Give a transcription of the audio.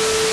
you